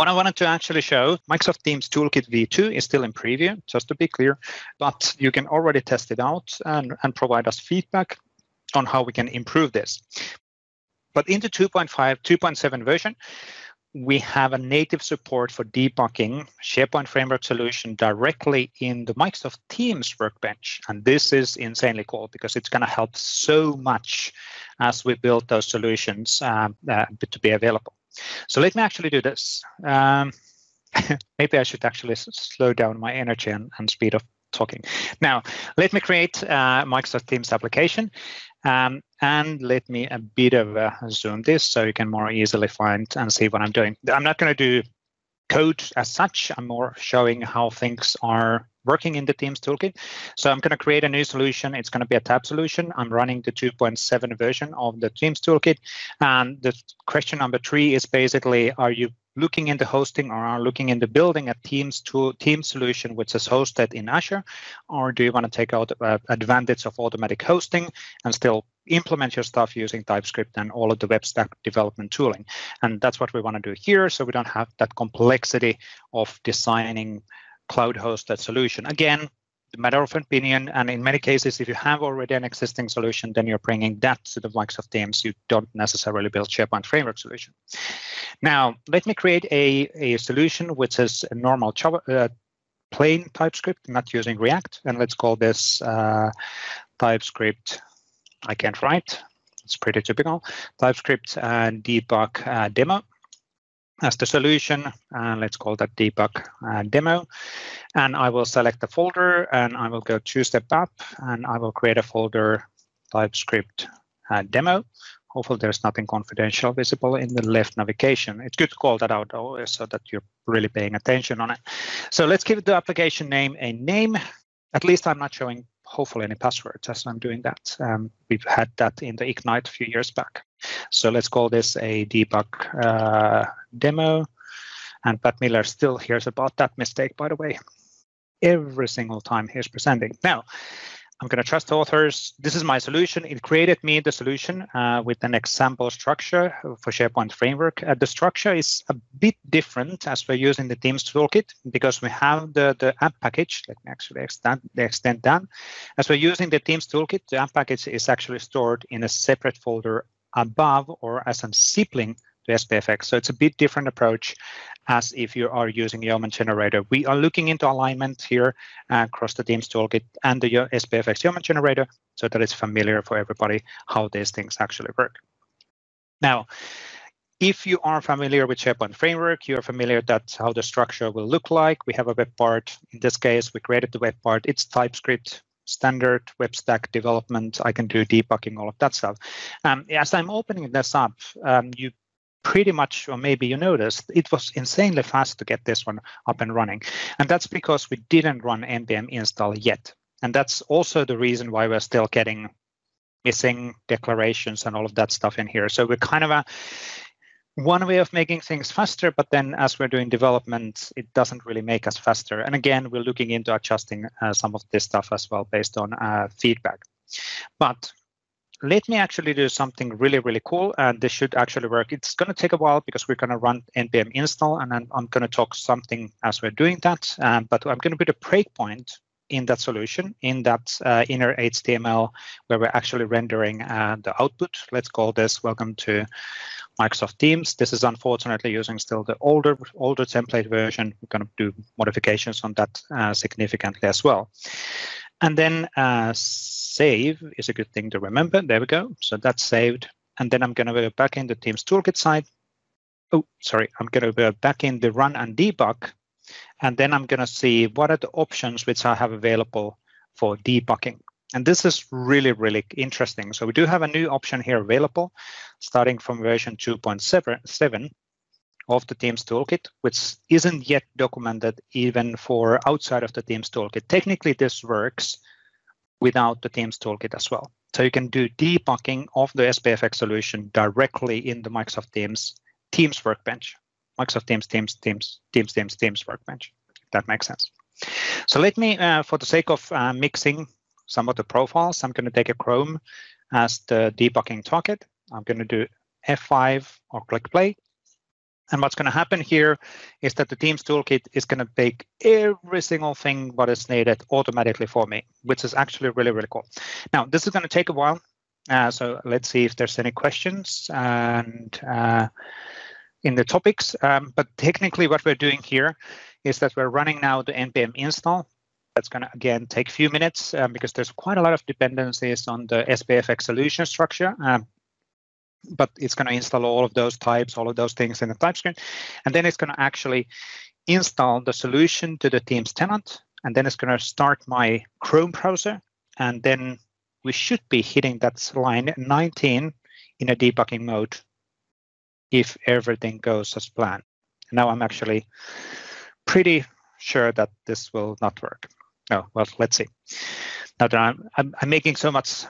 What I wanted to actually show, Microsoft Teams Toolkit V2 is still in preview, just to be clear, but you can already test it out and, and provide us feedback on how we can improve this. But in the 2.5, 2.7 version, we have a native support for debugging SharePoint Framework solution directly in the Microsoft Teams workbench. And this is insanely cool because it's going to help so much as we build those solutions uh, uh, to be available. So let me actually do this. Um, maybe I should actually slow down my energy and, and speed of talking. Now, let me create a Microsoft Teams application. Um, and let me a bit of a zoom this so you can more easily find and see what I'm doing. I'm not going to do code as such. I'm more showing how things are working in the Teams toolkit. So I'm going to create a new solution. It's going to be a tab solution. I'm running the 2.7 version of the Teams toolkit. And the question number three is basically, are you looking into hosting or are looking into building a Teams tool, team solution which is hosted in Azure, or do you want to take out uh, advantage of automatic hosting and still implement your stuff using TypeScript and all of the web stack development tooling? And that's what we want to do here, so we don't have that complexity of designing cloud-hosted solution. Again, matter of opinion. And in many cases, if you have already an existing solution, then you're bringing that to the Microsoft Teams. You don't necessarily build SharePoint framework solution. Now, let me create a, a solution which is a normal Java, uh, plain TypeScript, not using React. And let's call this uh, TypeScript. I can't write. It's pretty typical. TypeScript and debug uh, demo as the solution. And let's call that debug uh, demo. And I will select the folder and I will go two step up and I will create a folder TypeScript uh, demo. Hopefully there's nothing confidential visible in the left navigation. It's good to call that out though, so that you're really paying attention on it. So let's give the application name a name. At least I'm not showing hopefully any passwords as I'm doing that. Um, we've had that in the Ignite a few years back. So let's call this a debug uh, demo. And Pat Miller still hears about that mistake, by the way, every single time he's presenting. Now, I'm going to trust authors. This is my solution. It created me the solution uh, with an example structure for SharePoint Framework. Uh, the structure is a bit different as we're using the Teams toolkit because we have the, the app package. Let me actually extend, the extend that. As we're using the Teams toolkit, the app package is actually stored in a separate folder above or as a sibling to SPFX. So it's a bit different approach as if you are using Yeoman generator. We are looking into alignment here uh, across the Teams toolkit and the SPFX Yeoman generator so that it's familiar for everybody how these things actually work. Now, if you are familiar with SharePoint Framework, you're familiar that how the structure will look like. We have a web part. In this case, we created the web part. It's TypeScript standard web stack development. I can do debugging, all of that stuff. Um, as I'm opening this up, um, you pretty much, or maybe you noticed, it was insanely fast to get this one up and running. And that's because we didn't run npm install yet. And that's also the reason why we're still getting missing declarations and all of that stuff in here. So we're kind of a one way of making things faster, but then as we're doing development, it doesn't really make us faster. And again, we're looking into adjusting uh, some of this stuff as well based on uh, feedback. But let me actually do something really, really cool, and this should actually work. It's going to take a while because we're going to run npm install, and then I'm going to talk something as we're doing that. Um, but I'm going to put a breakpoint in that solution, in that uh, inner HTML, where we're actually rendering uh, the output. Let's call this welcome to Microsoft Teams. This is unfortunately using still the older older template version. We're going to do modifications on that uh, significantly as well. And then uh, save is a good thing to remember. There we go. So that's saved. And then I'm going to go back in the Teams toolkit side. Oh, sorry. I'm going to go back in the run and debug. And then I'm going to see what are the options which I have available for debugging. And this is really, really interesting. So we do have a new option here available, starting from version 2.7 of the Teams toolkit, which isn't yet documented even for outside of the Teams toolkit. Technically, this works without the Teams toolkit as well. So you can do debugging of the SPFX solution directly in the Microsoft Teams Teams workbench. Microsoft Teams, Teams, Teams, Teams, Teams, Teams workbench. If that makes sense. So let me, uh, for the sake of uh, mixing some of the profiles. I'm going to take a Chrome as the debugging target. I'm going to do F5 or click play. And what's going to happen here is that the Teams toolkit is going to take every single thing what is needed automatically for me, which is actually really, really cool. Now, this is going to take a while. Uh, so let's see if there's any questions and uh, in the topics. Um, but technically what we're doing here is that we're running now the npm install. That's going to, again, take a few minutes um, because there's quite a lot of dependencies on the SPFX solution structure. Um, but it's going to install all of those types, all of those things in the TypeScript. And then it's going to actually install the solution to the Teams tenant. And then it's going to start my Chrome browser. And then we should be hitting that line 19 in a debugging mode if everything goes as planned. Now I'm actually pretty sure that this will not work. Oh, well, let's see. Now that I'm, I'm, I'm making so much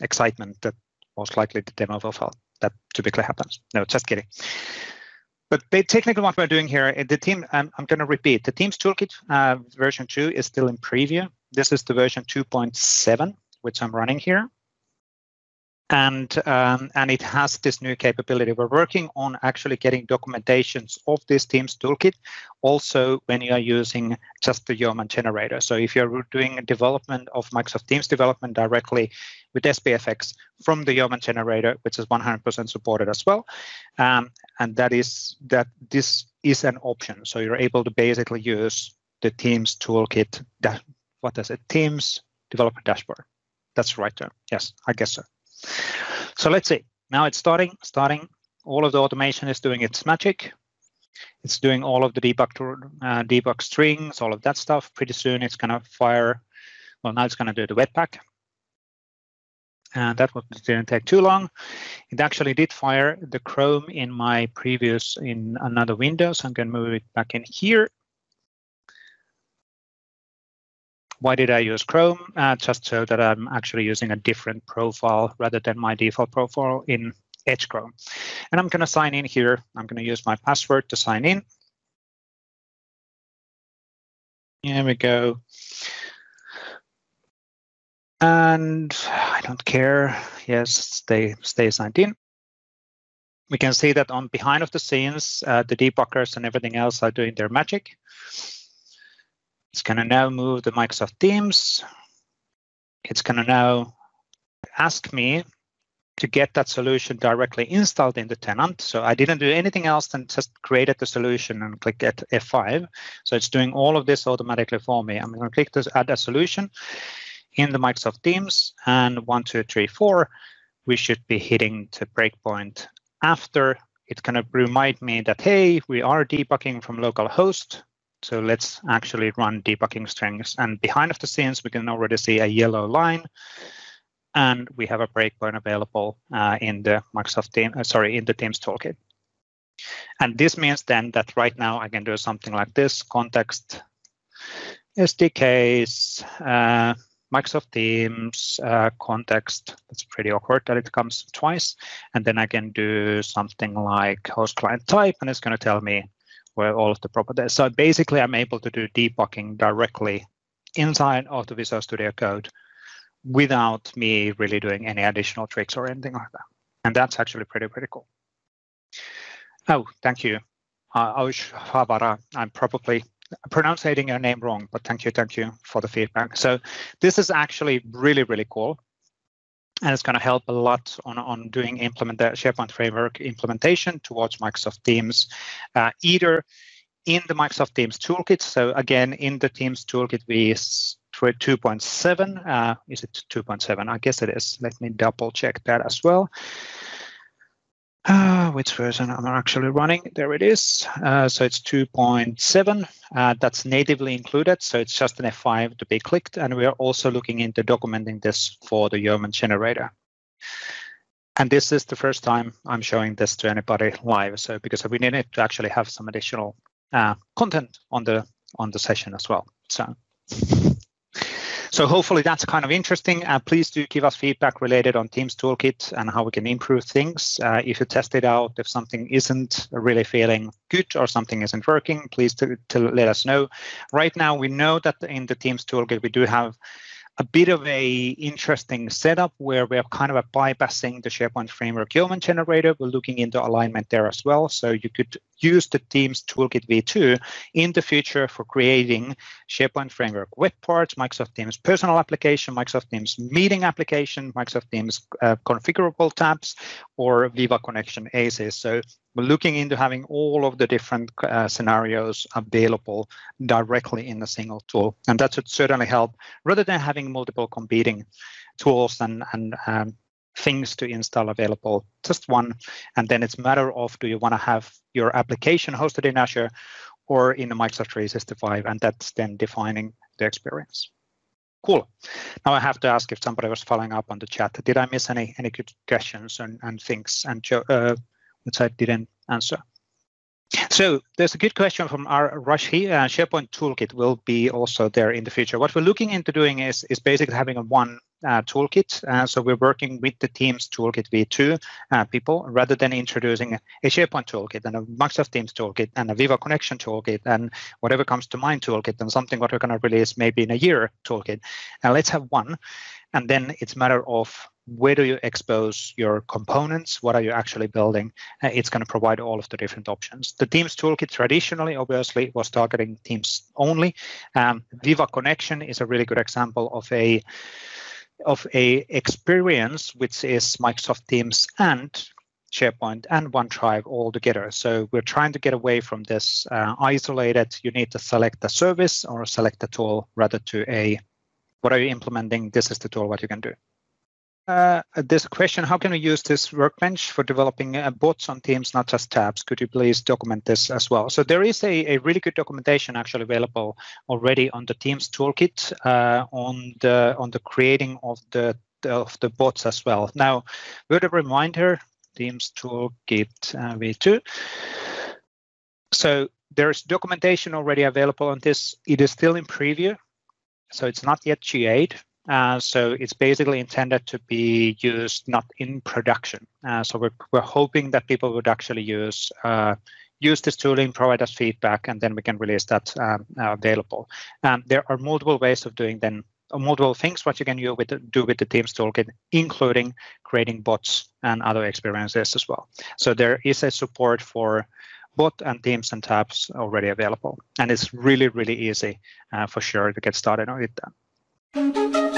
excitement that most likely the demo will fail. That typically happens. No, just kidding. But technically what we're doing here, the team, I'm, I'm going to repeat, the Teams Toolkit uh, version 2 is still in preview. This is the version 2.7, which I'm running here and um, and it has this new capability. We're working on actually getting documentations of this Teams toolkit, also when you are using just the Yeoman generator. So if you're doing a development of Microsoft Teams development directly with SPFX from the Yeoman generator, which is 100% supported as well, um, and that is that this is an option. So you're able to basically use the Teams toolkit. That, what is it? Teams developer dashboard. That's right term. Yes, I guess so. So let's see. Now it's starting, starting. All of the automation is doing its magic. It's doing all of the debug, uh, debug strings, all of that stuff. Pretty soon it's going to fire. Well, now it's going to do the Webpack. And that didn't take too long. It actually did fire the Chrome in my previous in another window. So I'm going to move it back in here. Why did I use Chrome? Uh, just so that I'm actually using a different profile rather than my default profile in Edge Chrome. And I'm going to sign in here. I'm going to use my password to sign in. Here we go. And I don't care. Yes, stay stay signed in. We can see that on behind of the scenes, uh, the debuggers and everything else are doing their magic. It's going to now move the Microsoft Teams. It's going to now ask me to get that solution directly installed in the tenant. So I didn't do anything else than just created the solution and click get F5. So it's doing all of this automatically for me. I'm going to click this add a solution in the Microsoft Teams and one, two, three, four, we should be hitting the breakpoint after it's going to remind me that, hey, we are debugging from localhost. So let's actually run debugging strings. And behind of the scenes, we can already see a yellow line. And we have a breakpoint available uh, in the Microsoft team, uh, sorry, in the Teams toolkit. And this means then that right now I can do something like this, context SDKs, uh, Microsoft Teams, uh, context. That's pretty awkward that it comes twice. And then I can do something like host client type, and it's going to tell me where all of the properties. So basically, I'm able to do debugging directly inside of the Visual Studio Code without me really doing any additional tricks or anything like that. And that's actually pretty, pretty cool. Oh, thank you. Uh, Aush Havara, I'm probably pronouncing your name wrong, but thank you, thank you for the feedback. So this is actually really, really cool and it's going to help a lot on, on doing implement the SharePoint framework implementation towards Microsoft Teams, uh, either in the Microsoft Teams toolkit. So again, in the Teams toolkit, we 2.7. Uh, is it 2.7? I guess it is. Let me double check that as well. Uh, which version I'm actually running? There it is. Uh, so it's 2.7. Uh, that's natively included. So it's just an F5 to be clicked. And we are also looking into documenting this for the Yeoman generator. And this is the first time I'm showing this to anybody live. So because we needed to actually have some additional uh, content on the on the session as well. So. So hopefully that's kind of interesting. Uh, please do give us feedback related on Teams Toolkit and how we can improve things. Uh, if you test it out, if something isn't really feeling good or something isn't working, please to, to let us know. Right now, we know that in the Teams Toolkit, we do have a bit of a interesting setup where we're kind of bypassing the SharePoint Framework Yeoman generator. We're looking into alignment there as well. So you could use the Teams Toolkit v2 in the future for creating SharePoint Framework web parts, Microsoft Teams personal application, Microsoft Teams meeting application, Microsoft Teams uh, configurable tabs, or Viva Connection ACEs. So we're looking into having all of the different uh, scenarios available directly in a single tool. And that should certainly help rather than having multiple competing tools and, and um, things to install available, just one. And then it's matter of do you want to have your application hosted in Azure or in Microsoft 365, and that's then defining the experience. Cool. Now I have to ask if somebody was following up on the chat. Did I miss any any good questions and, and things and uh, which I didn't answer? So there's a good question from our Rush here. Uh, SharePoint Toolkit will be also there in the future. What we're looking into doing is, is basically having a one uh, toolkit. Uh, so we're working with the Teams Toolkit v2 uh, people rather than introducing a, SharePoint toolkit and a Microsoft Teams toolkit and a Viva Connection toolkit and whatever comes to mind toolkit and something what we're going to release maybe in a year toolkit. And let's have one. And then it's a matter of where do you expose your components? What are you actually building? Uh, it's going to provide all of the different options. The Teams toolkit traditionally, obviously, was targeting Teams only. Um, Viva Connection is a really good example of a of a experience which is Microsoft Teams and SharePoint and OneDrive all together. So we're trying to get away from this uh, isolated, you need to select a service or select a tool rather to a, what are you implementing? This is the tool, what you can do. Uh, there's a question, how can we use this workbench for developing uh, bots on Teams, not just tabs? Could you please document this as well? So there is a, a really good documentation actually available already on the Teams toolkit uh, on the on the creating of the of the bots as well. Now, word of reminder, Teams toolkit uh, v2. So there's documentation already available on this. It is still in preview, so it's not yet GA'd, uh, so it's basically intended to be used not in production. Uh, so we're, we're hoping that people would actually use uh, use this tooling, provide us feedback, and then we can release that um, uh, available. Um, there are multiple ways of doing then uh, multiple things what you can do with the, do with the Teams toolkit, including creating bots and other experiences as well. So there is a support for bot and Teams and tabs already available, and it's really really easy for sure to get started on it. Then.